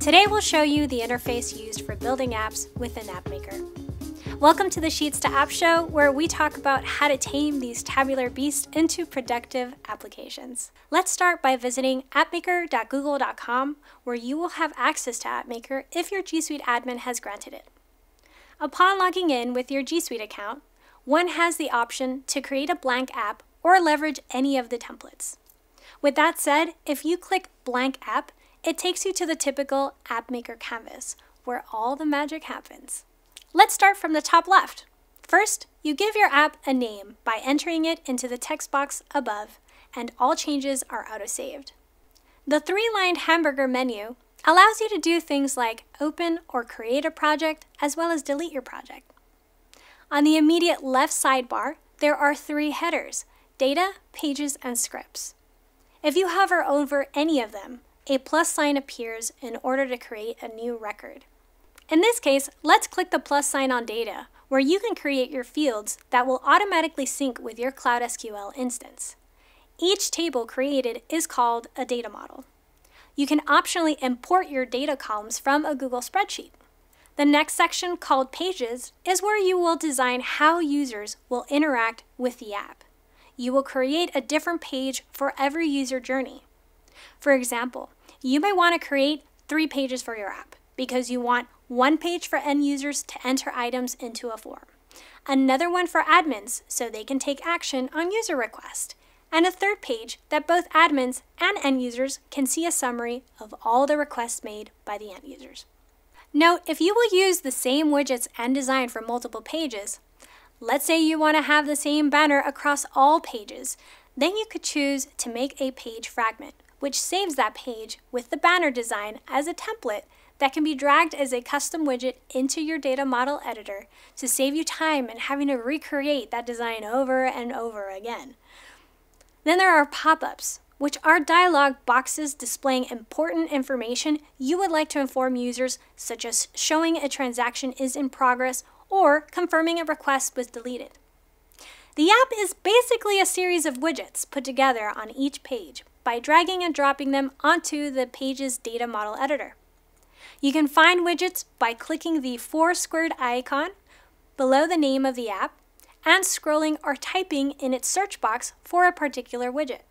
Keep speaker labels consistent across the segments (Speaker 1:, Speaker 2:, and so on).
Speaker 1: Today we'll show you the interface used for building apps within AppMaker. Welcome to the Sheets to Apps Show, where we talk about how to tame these tabular beasts into productive applications. Let's start by visiting appmaker.google.com, where you will have access to AppMaker if your G Suite admin has granted it. Upon logging in with your G Suite account, one has the option to create a blank app or leverage any of the templates. With that said, if you click Blank App, it takes you to the typical app maker canvas, where all the magic happens. Let's start from the top left. First, you give your app a name by entering it into the text box above, and all changes are auto-saved. The three-lined hamburger menu allows you to do things like open or create a project, as well as delete your project. On the immediate left sidebar, there are three headers, data, pages, and scripts. If you hover over any of them, a plus sign appears in order to create a new record. In this case, let's click the plus sign on data, where you can create your fields that will automatically sync with your Cloud SQL instance. Each table created is called a data model. You can optionally import your data columns from a Google spreadsheet. The next section, called Pages, is where you will design how users will interact with the app. You will create a different page for every user journey. For example, you may want to create three pages for your app because you want one page for end users to enter items into a form, another one for admins so they can take action on user requests, and a third page that both admins and end users can see a summary of all the requests made by the end users. Note, if you will use the same widgets and design for multiple pages, let's say you want to have the same banner across all pages, then you could choose to make a page fragment, which saves that page with the banner design as a template that can be dragged as a custom widget into your data model editor to save you time and having to recreate that design over and over again. Then there are pop-ups, which are dialog boxes displaying important information you would like to inform users, such as showing a transaction is in progress or confirming a request was deleted. The app is basically a series of widgets put together on each page by dragging and dropping them onto the page's data model editor. You can find widgets by clicking the four squared icon below the name of the app and scrolling or typing in its search box for a particular widget.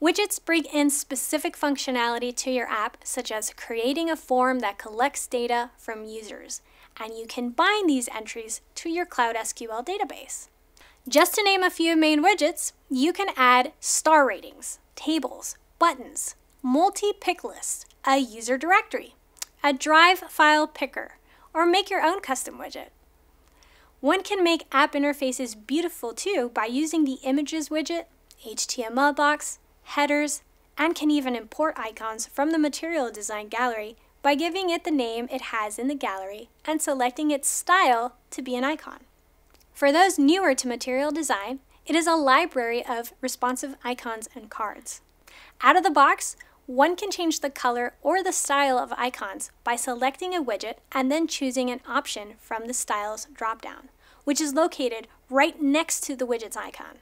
Speaker 1: Widgets bring in specific functionality to your app, such as creating a form that collects data from users, and you can bind these entries to your Cloud SQL database. Just to name a few main widgets, you can add star ratings, tables, buttons, multi-pick lists, a user directory, a drive file picker, or make your own custom widget. One can make app interfaces beautiful too by using the Images widget, HTML box, headers, and can even import icons from the Material Design gallery by giving it the name it has in the gallery and selecting its style to be an icon. For those newer to Material Design, it is a library of responsive icons and cards. Out of the box, one can change the color or the style of icons by selecting a widget and then choosing an option from the Styles dropdown, which is located right next to the widget's icon.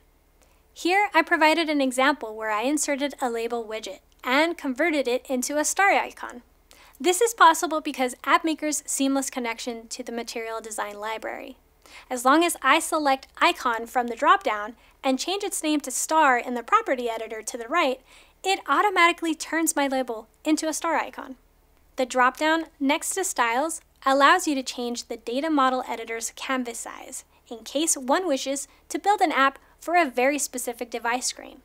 Speaker 1: Here, I provided an example where I inserted a label widget and converted it into a star icon. This is possible because AppMaker's seamless connection to the Material Design Library. As long as I select Icon from the dropdown and change its name to Star in the Property Editor to the right, it automatically turns my label into a star icon. The dropdown next to Styles allows you to change the data model editor's canvas size in case one wishes to build an app for a very specific device screen.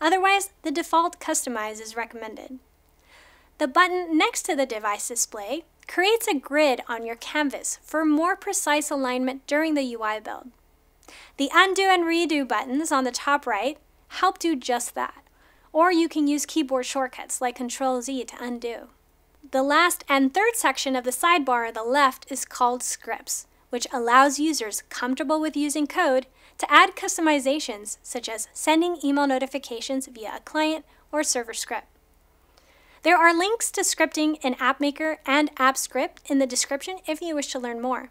Speaker 1: Otherwise, the default customize is recommended. The button next to the device display creates a grid on your canvas for more precise alignment during the UI build. The undo and redo buttons on the top right help do just that or you can use keyboard shortcuts like Ctrl Z to undo. The last and third section of the sidebar on the left is called Scripts, which allows users comfortable with using code to add customizations such as sending email notifications via a client or server script. There are links to scripting in AppMaker and Apps Script in the description if you wish to learn more.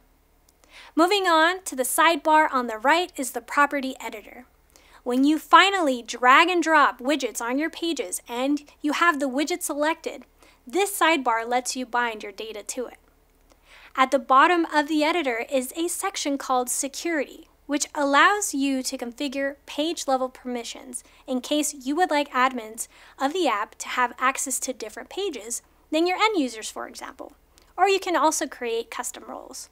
Speaker 1: Moving on to the sidebar on the right is the Property Editor. When you finally drag and drop widgets on your pages and you have the widget selected, this sidebar lets you bind your data to it. At the bottom of the editor is a section called Security, which allows you to configure page level permissions in case you would like admins of the app to have access to different pages than your end users, for example. Or you can also create custom roles.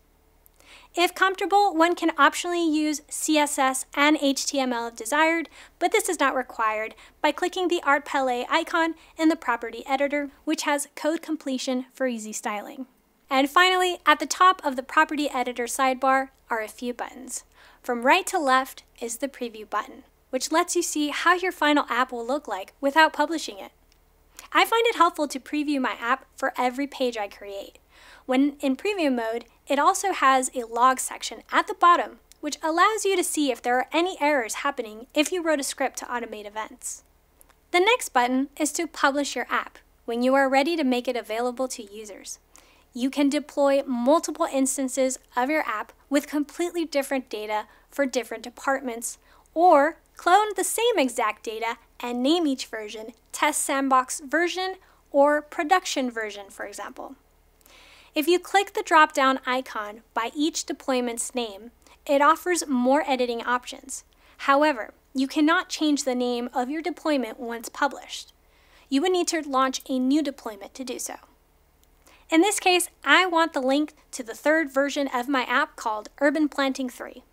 Speaker 1: If comfortable, one can optionally use CSS and HTML if desired, but this is not required by clicking the Art Palette icon in the property editor, which has code completion for easy styling. And finally, at the top of the property editor sidebar are a few buttons. From right to left is the preview button, which lets you see how your final app will look like without publishing it. I find it helpful to preview my app for every page I create. When in preview mode, it also has a log section at the bottom, which allows you to see if there are any errors happening if you wrote a script to automate events. The next button is to publish your app when you are ready to make it available to users. You can deploy multiple instances of your app with completely different data for different departments, or clone the same exact data and name each version Test Sandbox version or Production version, for example. If you click the drop down icon by each deployment's name, it offers more editing options. However, you cannot change the name of your deployment once published. You would need to launch a new deployment to do so. In this case, I want the link to the third version of my app called Urban Planting 3.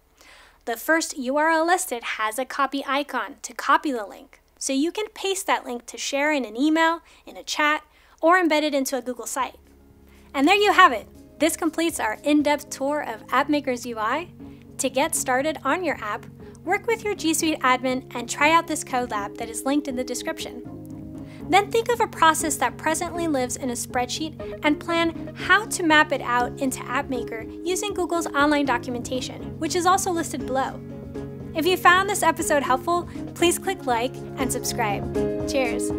Speaker 1: The first URL listed has a copy icon to copy the link, so you can paste that link to share in an email, in a chat, or embed it into a Google site. And there you have it. This completes our in-depth tour of AppMaker's UI. To get started on your app, work with your G Suite admin and try out this code lab that is linked in the description. Then think of a process that presently lives in a spreadsheet and plan how to map it out into AppMaker using Google's online documentation, which is also listed below. If you found this episode helpful, please click like and subscribe. Cheers!